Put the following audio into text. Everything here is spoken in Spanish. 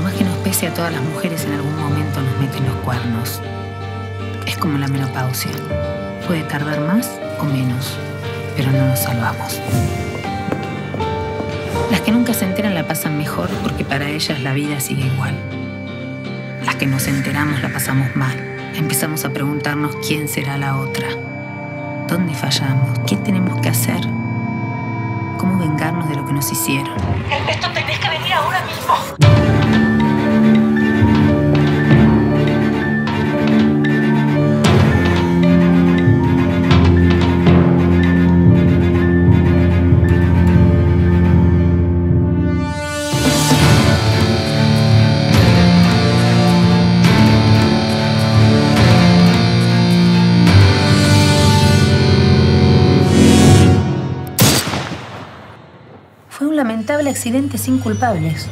Por más que nos pese a todas las mujeres, en algún momento nos meten los cuernos. Es como la menopausia. Puede tardar más o menos, pero no nos salvamos. Las que nunca se enteran la pasan mejor porque para ellas la vida sigue igual. Las que nos enteramos la pasamos mal. Empezamos a preguntarnos quién será la otra. ¿Dónde fallamos? ¿Qué tenemos que hacer? ¿Cómo vengarnos de lo que nos hicieron? Esto tenés que venir Fue un lamentable accidente sin culpables.